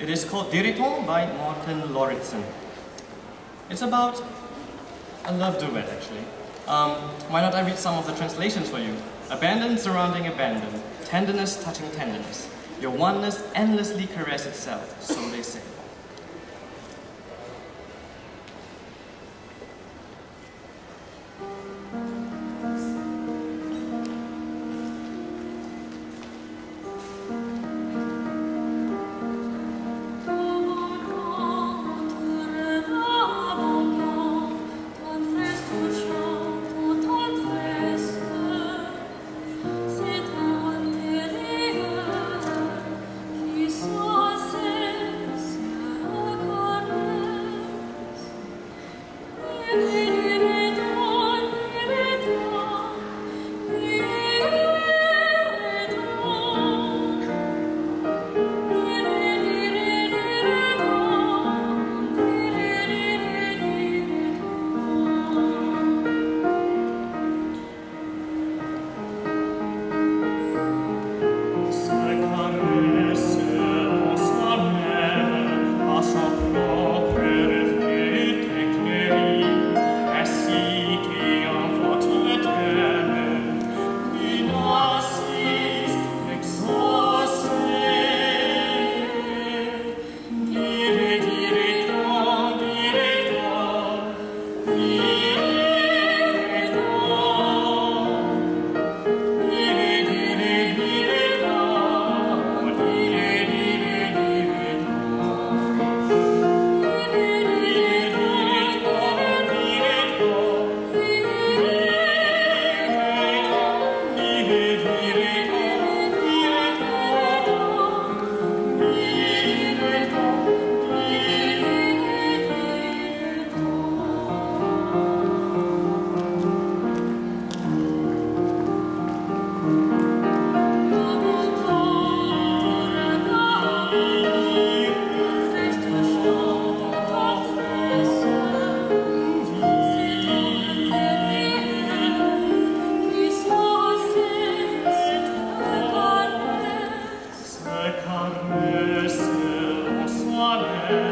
It is called Dirait-on by Morten Lauridsen. It's about a love duet, actually. Um, why not I read some of the translations for you? Abandon surrounding abandon, tenderness touching tenderness. Your oneness endlessly caress itself, so they say. Amém.